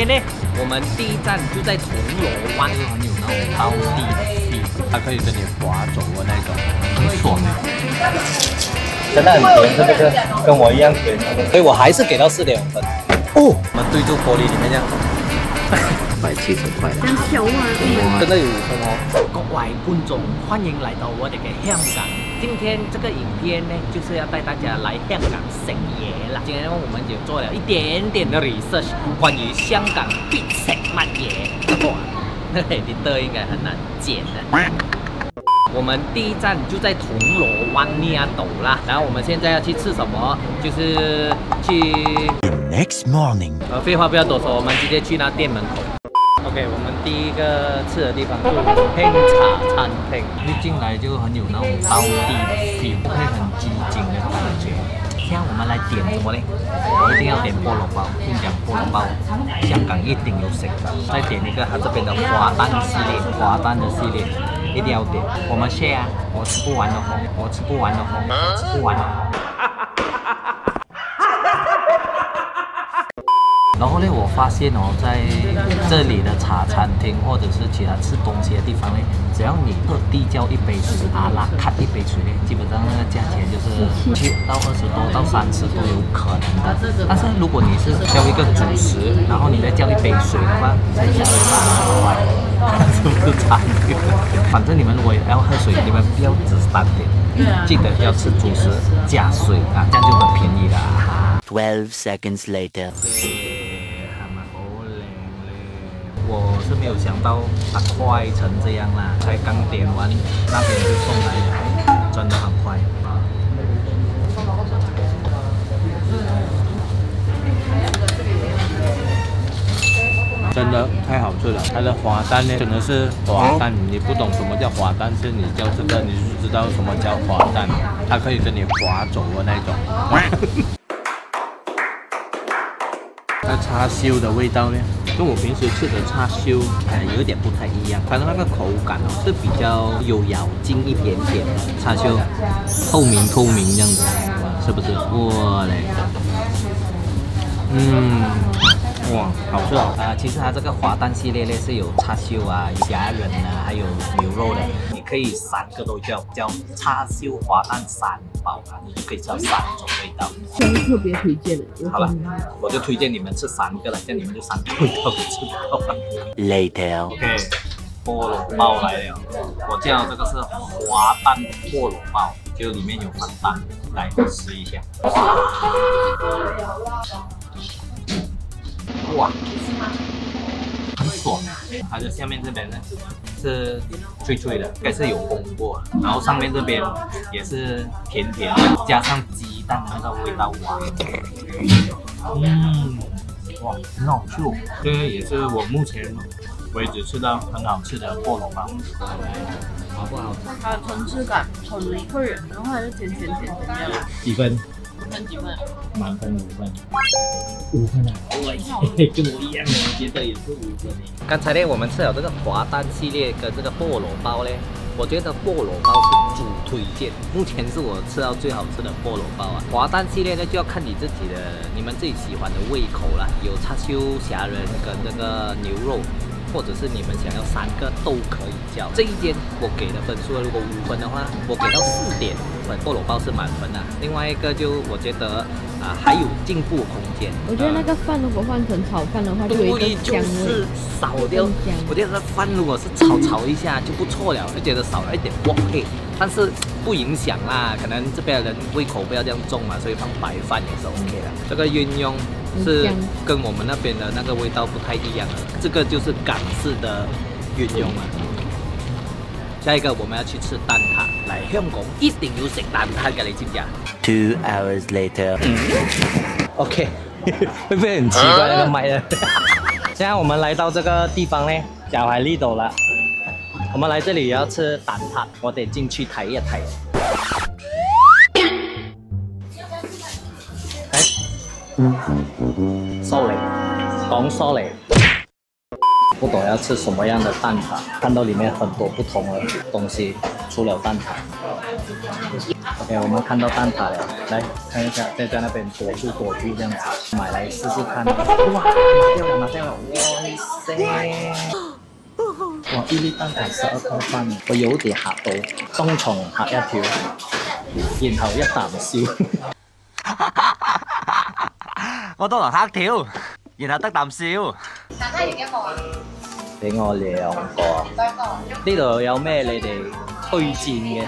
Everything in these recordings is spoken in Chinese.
我们第一站就在铜锣湾，这有那种高包的地，它可以跟你滑走的那种很爽，真的很甜，是不是？跟我一样甜，所以我还是给到四点五分。哦，我们对住玻璃里面这样，一百七十块，真漂亮，真的有五分哦。各位观众，欢迎来到我哋嘅香港。今天这个影片呢，就是要带大家来香港食爷啦。今天我们也做了一点点的 research，关于香港必吃乜嘢。哇，那里豆应该很难捡的。我们第一站就在铜锣湾呢，阿董啦。然后我们现在要去吃什么？就是去。Next morning。呃，废话不要多说，我们直接去那店门口。OK，我们第一个吃的地方就是黑茶餐厅。一进来就很有那种当地 feel，会很激进的感觉。现在我们来点什么呢？一定要点菠萝包，先讲菠萝包，香港一定有食的。再点一个它这边的花旦系列，花旦的系列一定要点。我们谢啊，我吃不完的哦，我吃不完的哦，吃不完。的。然后呢，我发现哦，在这里的茶餐厅或者是其他吃东西的地方呢，只要你特地叫一杯水，阿拉看一杯水基本上那个价钱就是七到二十多到三十都有可能的。但是如果你是叫一个主食，然后你再叫一杯水的话，才一百二十块，差不点？反正你们如果要喝水，你们不要只单点，记得要吃主食加水啊，这样就很便宜啦。Twelve seconds later. 我是没有想到它快成这样啦，才刚点完那边就送来了，真的很快，真的太好吃了。它的滑蛋呢，真的是滑蛋，你不懂什么叫滑蛋，是你叫这个你就知道什么叫滑蛋，它可以跟你滑走的那种。叉烧的味道呢，跟我平时吃的叉烧哎有点不太一样，它的那个口感是比较有咬劲一点点的，叉烧透明透明这样子，是不是？哇嘞，嗯。哇，好吃啊！呃，其实它这个滑蛋系列呢是有叉烧啊、虾仁啊，还有牛肉的，你可以三个都叫，叫叉烧滑蛋三包啊，你就可以叫三种味道。真的特别推荐好了，我就推荐你们吃三个了，叫你们就三个味道吃。到 Later。OK，菠萝包来了，我叫这个是滑蛋菠萝包，就里面有滑蛋，来试一下。哇，很爽！它的下面这边呢是脆脆的，应该是有烘过然后上面这边也是甜甜的，加上鸡蛋的那个味道哇，嗯，哇，很好吃！这个也是我目前为止吃到很好吃的菠萝包，好不好吃？它的层次感很脆，然后还是甜甜甜甜的，几分？分几分？满分五分。五分啊！跟我一样，我觉得也是五分刚才呢，我们吃了这个滑蛋系列跟这个菠萝包呢。我觉得菠萝包是主推荐，目前是我吃到最好吃的菠萝包啊。滑蛋系列呢，就要看你自己的，你们自己喜欢的胃口了，有叉烧虾仁跟那个牛肉。或者是你们想要三个都可以叫这一间，我给的分数如果五分的话，我给到四点，菠萝包是满分啊。另外一个就我觉得啊还有进步空间。我觉得那个饭如果换成炒饭的话，就一个姜是少掉。我觉得那饭如果是炒炒一下就不错了，就觉得少了一点锅嘿。但是不影响啦，可能这边的人胃口不要这样重嘛，所以放白饭也是 OK 的。这个鸳鸯是跟我们那边的那个味道不太一样的，这个就是港式的鸳鸯啊。下一个我们要去吃蛋挞，来香港一定有食蛋挞嘅，你知唔知？Two hours later，OK，会不会很奇怪那个麦呢？现在我们来到这个地方呢，脚还利抖了。我们来这里也要吃蛋挞，我得进去睇一睇。哎，嗯，sorry，讲 sorry，不懂要吃什么样的蛋挞，看到里面很多不同的东西，除了蛋挞。OK，我们看到蛋挞了，来看一下，在在那边躲住躲住这样子，买来试试看。哇，掉了啦，掉了，哇塞！我呢啲单系十一公分，我油地嚇到，當場嚇一跳，然後一啖笑。我當場嚇跳，然後得啖笑。大家換一個，俾我兩個。呢度有咩你哋推薦嘅？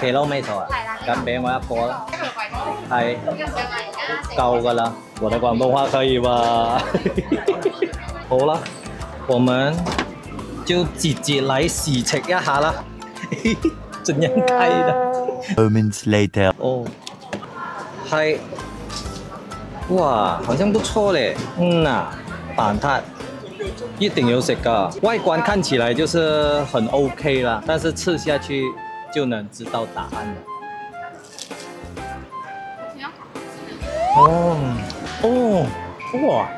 奇佬未錯啊，咁俾我一個啦。系夠噶啦，我的廣東話可以吧？好啦，我们就直接来试食一下啦，怎样开的。Moments later，哦，嗨，哇，好像不错嘞。嗯啊，蛋挞一定有食个，外觀看起來就是很 OK 啦，但是吃下去就能知道答案了。哦，哦，哇，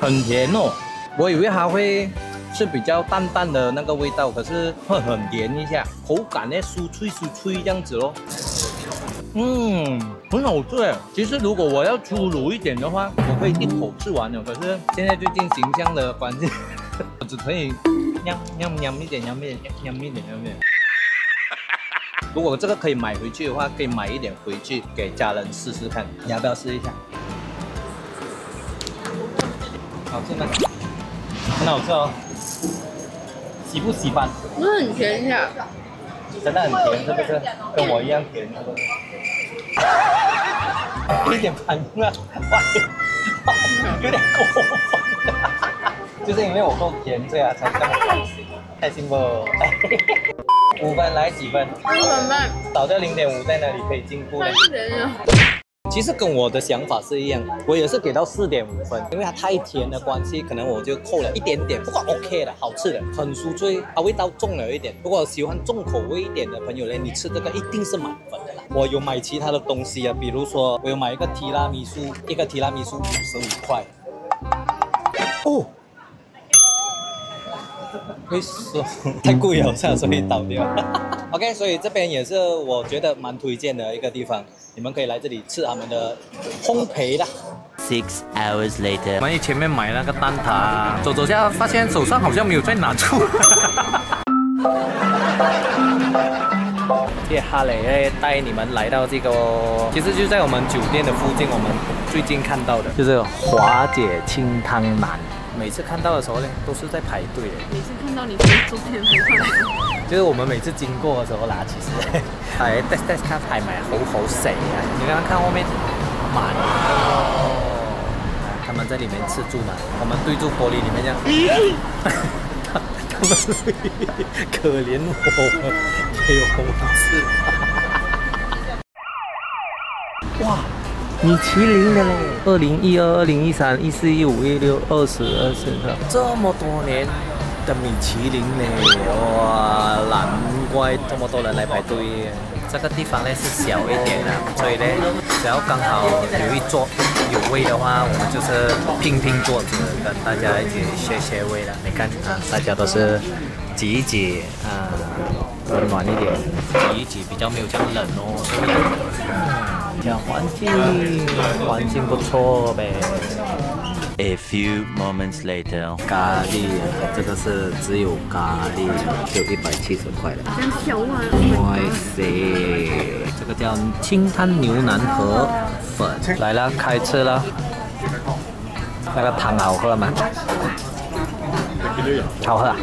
很甜哦。我以为它会是比较淡淡的那个味道，可是会很甜一下，口感呢酥脆酥脆这样子咯。嗯，很好吃哎。其实如果我要粗鲁一点的话，我可以一口吃完了。可是现在最近形象的关境，我只可以酿酿酿一点酿一点酿一点酿一点。如果这个可以买回去的话，可以买一点回去给家人试试看。你要不要试一下？好，现在。很好吃哦，喜不喜欢？很甜呀，真的很甜，是不是？跟我一样甜，那个。有点应啊，有点有过分，就是因为我够甜，这样才这么开心不？五分来几分？五分半，少掉零点五，在那里可以进步了。其实跟我的想法是一样，我也是给到四点五分，因为它太甜的关系，可能我就扣了一点点。不过 OK 的，好吃的，很酥脆，它味道重了一点。不果喜欢重口味一点的朋友呢，你吃这个一定是满分的啦。我有买其他的东西啊，比如说我有买一个提拉米苏，一个提拉米苏五十五块。哦。会说 太贵了，这样所以倒掉。OK，所以这边也是我觉得蛮推荐的一个地方，你们可以来这里吃他们的烘焙的。Six hours later，我们前面买那个蛋挞，走走下发现手上好像没有再拿住。哈哈哈哈哈！哈雷带你们来到这个，其实就在我们酒店的附近，我们最近看到的就是华姐清汤腩。每次看到的时候呢，都是在排队。每次看到你昨天拍的，就是我们每次经过的时候啦。其实，哎，但、但是他还好好火死。你刚刚看后面满哦。他们在里面吃住嘛，我们对住玻璃里面这样。他、他们是可怜我们，也有红火事。哇！米其林的嘞，二零一二、二零一三、一四、一五、一六、二十二十个，这么多年的米其林呢，哇，难怪这么多人来排队。这个地方呢是小一点的，所以呢，只要刚好有一桌有位的话，我们就是拼拼桌子，跟大家一起歇歇位了。你看啊，大家都是挤一挤啊，暖一点，挤一挤比较没有这样冷哦。环境环境不错呗。A few moments later，咖喱，这个是只有咖喱，就一百七十块的。哇塞，这个叫清汤牛腩河，粉，来了，开吃了。那个汤好喝吗？好喝，啊。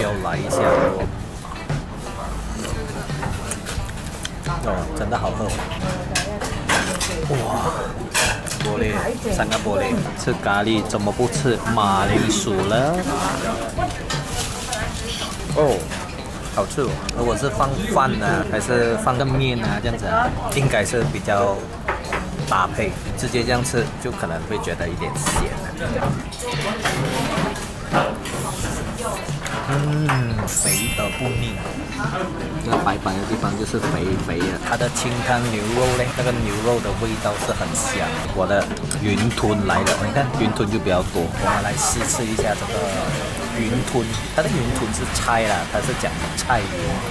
要来一下真的好喝。哇，玻璃三个玻璃，吃咖喱怎么不吃马铃薯呢？哦，好吃。如果是放饭呢，还是放个面啊，这样子应该是比较搭配。直接这样吃就可能会觉得一点咸。嗯，肥而不腻。那个白板的地方就是肥肥的。它的清汤牛肉嘞，那个牛肉的味道是很香。我的云吞来了，你看云吞就比较多。我们来试吃一下这个云吞，它的云吞是拆了它是讲菜云吞？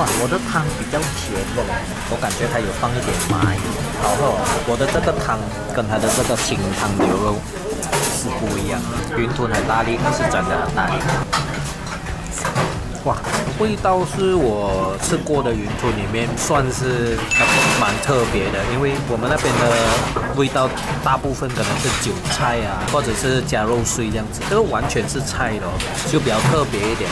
哇，我的汤比较甜哦，我感觉它有放一点麻油。然后我的这个汤跟它的这个清汤牛肉。是不一样，云吞和拉面是真的很难。哇，味道是我吃过的云吞里面算是蛮特别的，因为我们那边的味道大部分可能是韭菜啊，或者是加肉碎这样子，这个完全是菜的，就比较特别一点，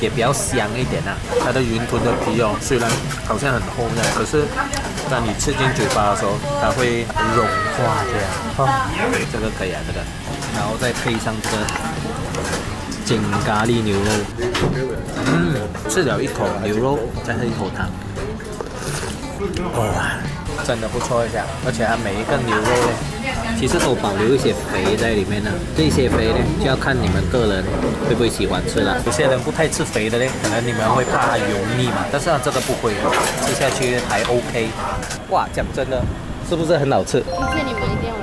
也比较香一点呐。它的云吞的皮哦，虽然好像很厚样，可是当你吃进嘴巴的时候，它会融化掉。哦，这个可以啊，这个。然后再配上这个煎咖喱牛肉，嗯，吃了一口牛肉，再喝一口汤，哇，真的不错一下，而且它每一个牛肉呢，其实都保留一些肥在里面呢。这些肥呢，就要看你们个人会不会喜欢吃了。有些人不太吃肥的呢，可能你们会怕它油腻嘛，但是它这个不会，吃下去还 OK。哇，讲真的，是不是很好吃？谢谢你们一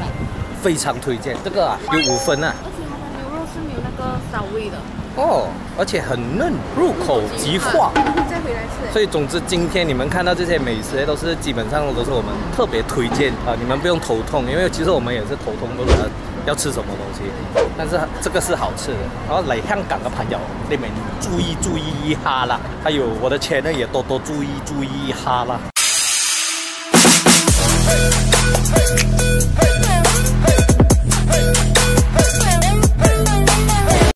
非常推荐这个啊，有五分啊，而且它的牛肉是没有那个骚味的哦，而且很嫩，入口即化，再回来吃。所以总之，今天你们看到这些美食，都是基本上都是我们特别推荐啊，你们不用头痛，因为其实我们也是头痛，都不要要吃什么东西。但是这个是好吃的，然后来香港的朋友，你们注意注意一下啦。还有我的前任也多多注意注意一下啦。